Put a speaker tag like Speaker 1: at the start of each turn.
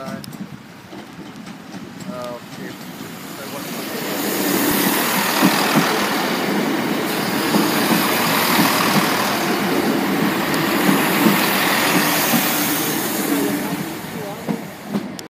Speaker 1: side.